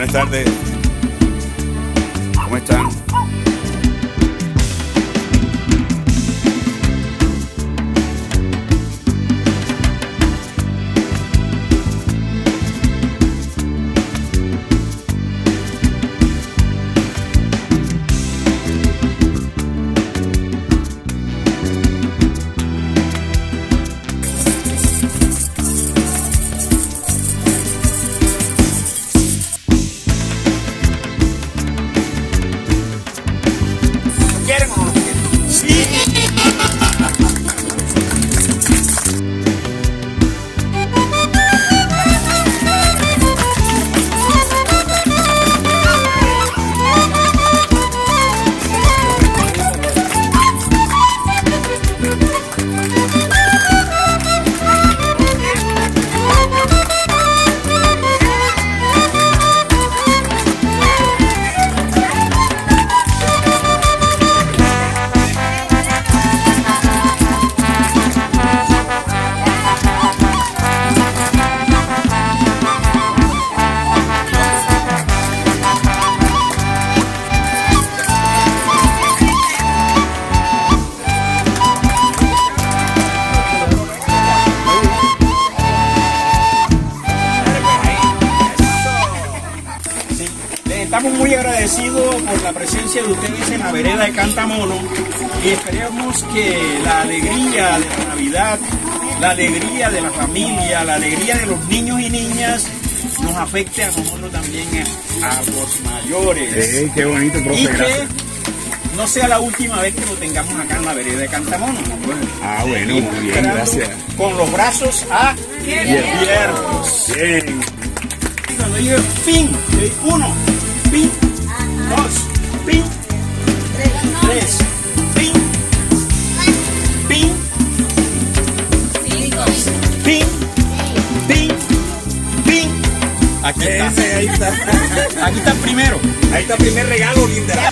buenas tardes. ¿Cómo están? Estamos muy agradecidos por la presencia de ustedes en la vereda de Cantamono y esperemos que la alegría de la Navidad, la alegría de la familia, la alegría de los niños y niñas nos afecte a nosotros también, a los mayores. Eh, qué bonito, y profe, que gracias. no sea la última vez que lo tengamos acá en la vereda de Cantamono. Ah, bueno, muy bien, gracias. Con los brazos abiertos. Bien. Y Cuando fin, yo digo uno, fin, dos, fin, tres, fin, fin, fin, fin, fin. Aquí está. Ahí está. Aquí está primero. Ahí está el primer regalo, linda.